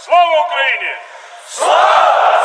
Слава Україні! Слава!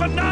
for now!